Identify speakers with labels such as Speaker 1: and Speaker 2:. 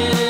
Speaker 1: yeah.